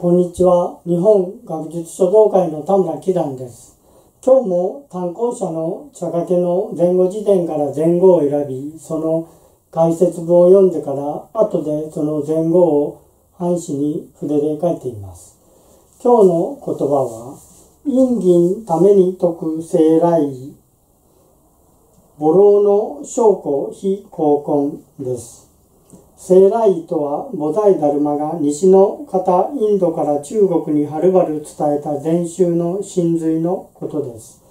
こんにちは。日本学術書道会の田村紀段です。今日も単行者の茶掛けの前後辞典から前後を選び、その解説文を読んでから、後でその前後を半紙に筆で書いています。今日の言葉は、陰銀ために説く聖来儀、母老の証拠非高根です。聖来とは菩提ダルマが西の方インドから中国にはるばる伝えた禅宗の真髄のことです。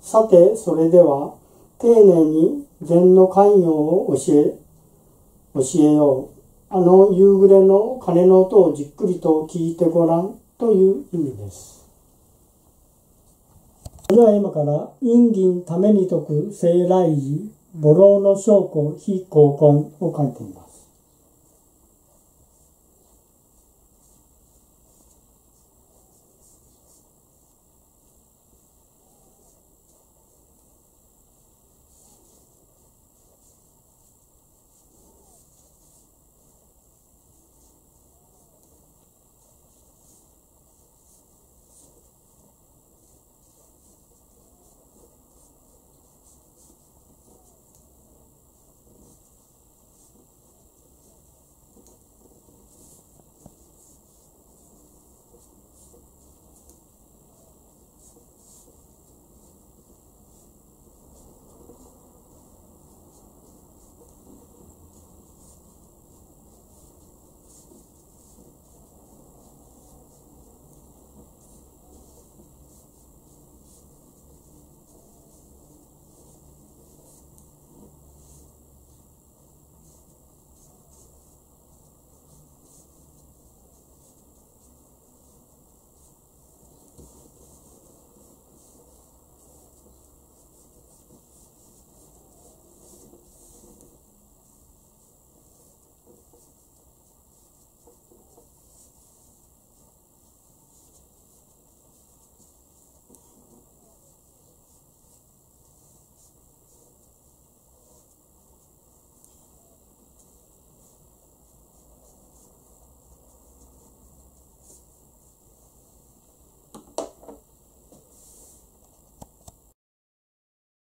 さて、それでは丁寧に禅の寛容を教え、教えよう。あの夕暮れの鐘の音をじっくりと聞いてごらんという意味です。それでは今から陰銀ために説く聖来儀、母老の証拠非高根を書いています。